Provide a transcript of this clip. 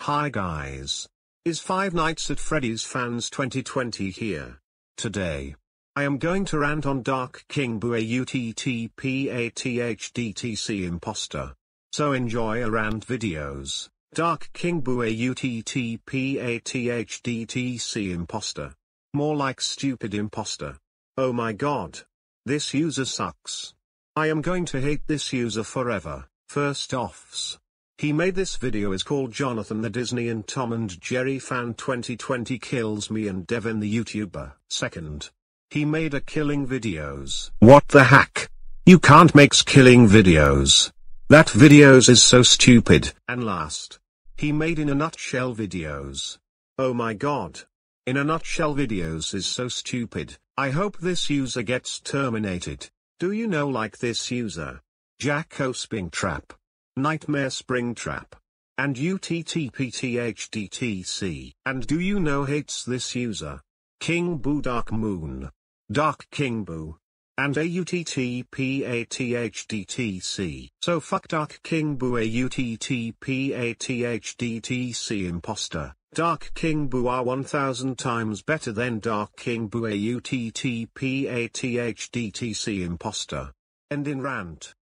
Hi guys. Is Five Nights at Freddy's Fans 2020 here? Today. I am going to rant on Dark King Boo AUTTPATHDTC imposter. So enjoy a rant videos. Dark King Boo AUTTPATHDTC imposter. More like stupid imposter. Oh my god. This user sucks. I am going to hate this user forever. First offs. He made this video is called Jonathan the Disney and Tom and Jerry fan 2020 kills me and Devin the YouTuber. Second. He made a killing videos. What the heck? You can't make killing videos. That videos is so stupid. And last. He made in a nutshell videos. Oh my god. In a nutshell videos is so stupid. I hope this user gets terminated. Do you know like this user? Jacko Springtrap. Nightmare Springtrap. And UTTPTHDTC. And do you know hates this user? King Boo Dark Moon. Dark King Boo. And AUTTPATHDTC. So fuck Dark King Boo AUTTPATHDTC imposter. Dark King Boo are 1000 times better than Dark King Boo AUTTPATHDTC imposter. End in rant.